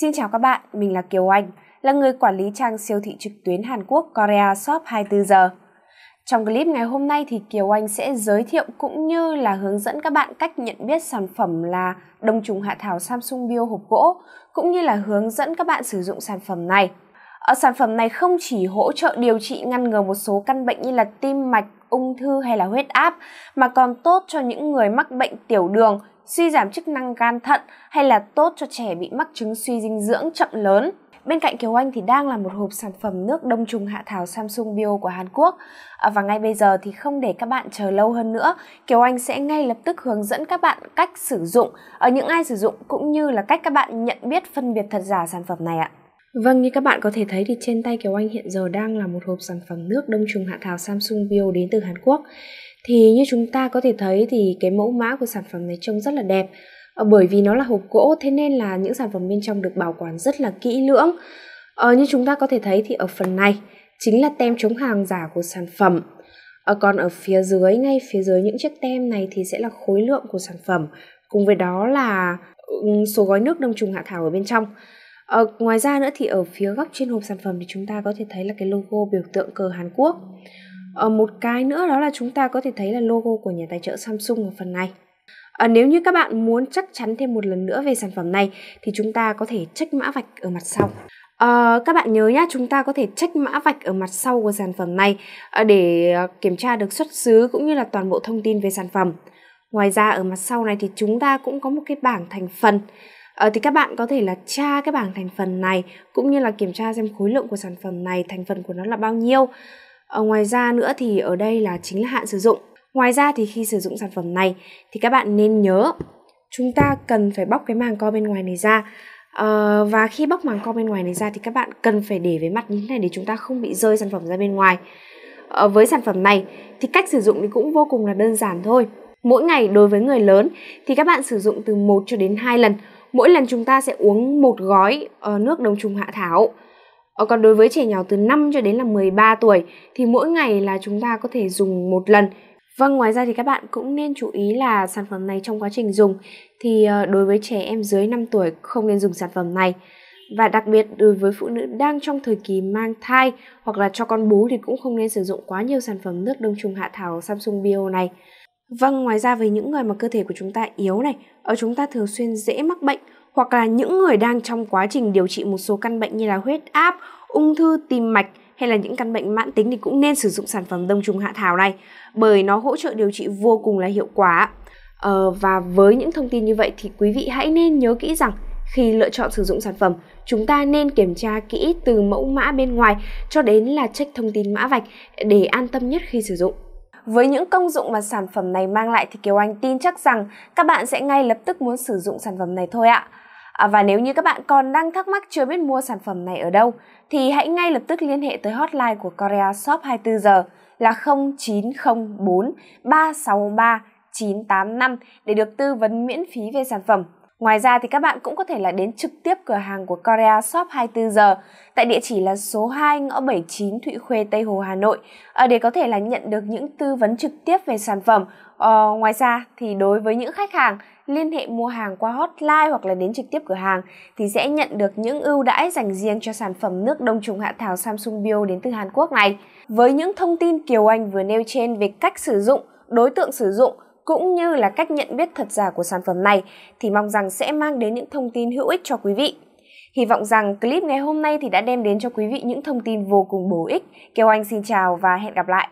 Xin chào các bạn, mình là Kiều Anh, là người quản lý trang siêu thị trực tuyến Hàn Quốc Korea Shop 24 giờ. Trong clip ngày hôm nay thì Kiều Anh sẽ giới thiệu cũng như là hướng dẫn các bạn cách nhận biết sản phẩm là đông trùng hạ thảo Samsung Bio hộp gỗ, cũng như là hướng dẫn các bạn sử dụng sản phẩm này. Ở sản phẩm này không chỉ hỗ trợ điều trị ngăn ngừa một số căn bệnh như là tim mạch, ung thư hay là huyết áp, mà còn tốt cho những người mắc bệnh tiểu đường, suy giảm chức năng gan thận hay là tốt cho trẻ bị mắc chứng suy dinh dưỡng chậm lớn. Bên cạnh Kiều Anh thì đang là một hộp sản phẩm nước đông trùng hạ thảo Samsung Bio của Hàn Quốc. À, và ngay bây giờ thì không để các bạn chờ lâu hơn nữa, Kiều Anh sẽ ngay lập tức hướng dẫn các bạn cách sử dụng, ở những ai sử dụng cũng như là cách các bạn nhận biết phân biệt thật giả sản phẩm này ạ. Vâng, như các bạn có thể thấy thì trên tay Kiều Anh hiện giờ đang là một hộp sản phẩm nước đông trùng hạ thảo Samsung Bio đến từ Hàn Quốc. Thì như chúng ta có thể thấy thì cái mẫu mã của sản phẩm này trông rất là đẹp. Ờ, bởi vì nó là hộp gỗ thế nên là những sản phẩm bên trong được bảo quản rất là kỹ lưỡng. Ờ, như chúng ta có thể thấy thì ở phần này chính là tem chống hàng giả của sản phẩm. Ờ, còn ở phía dưới, ngay phía dưới những chiếc tem này thì sẽ là khối lượng của sản phẩm. Cùng với đó là ừ, số gói nước đông trùng hạ thảo ở bên trong. Ờ, ngoài ra nữa thì ở phía góc trên hộp sản phẩm thì chúng ta có thể thấy là cái logo biểu tượng cờ Hàn Quốc. Ờ, một cái nữa đó là chúng ta có thể thấy là logo của nhà tài trợ Samsung ở phần này. À, nếu như các bạn muốn chắc chắn thêm một lần nữa về sản phẩm này thì chúng ta có thể check mã vạch ở mặt sau. À, các bạn nhớ nhá, chúng ta có thể check mã vạch ở mặt sau của sản phẩm này ờ, để kiểm tra được xuất xứ cũng như là toàn bộ thông tin về sản phẩm. Ngoài ra ở mặt sau này thì chúng ta cũng có một cái bảng thành phần. À, thì các bạn có thể là tra cái bảng thành phần này cũng như là kiểm tra xem khối lượng của sản phẩm này, thành phần của nó là bao nhiêu. À, ngoài ra nữa thì ở đây là chính là hạn sử dụng. Ngoài ra thì khi sử dụng sản phẩm này thì các bạn nên nhớ chúng ta cần phải bóc cái màng co bên ngoài này ra. À, và khi bóc màng co bên ngoài này ra thì các bạn cần phải để với mặt như thế này để chúng ta không bị rơi sản phẩm ra bên ngoài. À, với sản phẩm này thì cách sử dụng thì cũng vô cùng là đơn giản thôi. Mỗi ngày đối với người lớn thì các bạn sử dụng từ 1 cho đến 2 lần. Mỗi lần chúng ta sẽ uống một gói uh, nước đồng trùng hạ thảo. Uh, còn đối với trẻ nhỏ từ 5 cho đến là 13 tuổi thì mỗi ngày là chúng ta có thể dùng một lần Vâng, ngoài ra thì các bạn cũng nên chú ý là sản phẩm này trong quá trình dùng thì uh, đối với trẻ em dưới 5 tuổi không nên dùng sản phẩm này. Và đặc biệt đối với phụ nữ đang trong thời kỳ mang thai hoặc là cho con bú thì cũng không nên sử dụng quá nhiều sản phẩm nước đông trùng hạ thảo Samsung Bio này. Vâng, ngoài ra với những người mà cơ thể của chúng ta yếu này, ở chúng ta thường xuyên dễ mắc bệnh hoặc là những người đang trong quá trình điều trị một số căn bệnh như là huyết áp, ung thư, tim mạch hay là những căn bệnh mãn tính thì cũng nên sử dụng sản phẩm đông trùng hạ thảo này bởi nó hỗ trợ điều trị vô cùng là hiệu quả. Ờ, và với những thông tin như vậy thì quý vị hãy nên nhớ kỹ rằng khi lựa chọn sử dụng sản phẩm, chúng ta nên kiểm tra kỹ từ mẫu mã bên ngoài cho đến là check thông tin mã vạch để an tâm nhất khi sử dụng. Với những công dụng mà sản phẩm này mang lại thì Kiều Anh tin chắc rằng các bạn sẽ ngay lập tức muốn sử dụng sản phẩm này thôi ạ. À, và nếu như các bạn còn đang thắc mắc chưa biết mua sản phẩm này ở đâu thì hãy ngay lập tức liên hệ tới hotline của Korea Shop 24 giờ là 0904 363 985 để được tư vấn miễn phí về sản phẩm. Ngoài ra thì các bạn cũng có thể là đến trực tiếp cửa hàng của Korea Shop 24 giờ tại địa chỉ là số 2 ngõ 79 Thụy Khuê, Tây Hồ, Hà Nội ờ, để có thể là nhận được những tư vấn trực tiếp về sản phẩm. Ờ, ngoài ra thì đối với những khách hàng liên hệ mua hàng qua hotline hoặc là đến trực tiếp cửa hàng thì sẽ nhận được những ưu đãi dành riêng cho sản phẩm nước đông trùng hạ thảo Samsung Bio đến từ Hàn Quốc này. Với những thông tin Kiều Anh vừa nêu trên về cách sử dụng, đối tượng sử dụng cũng như là cách nhận biết thật giả của sản phẩm này, thì mong rằng sẽ mang đến những thông tin hữu ích cho quý vị. Hy vọng rằng clip ngày hôm nay thì đã đem đến cho quý vị những thông tin vô cùng bổ ích. Kiều Anh xin chào và hẹn gặp lại.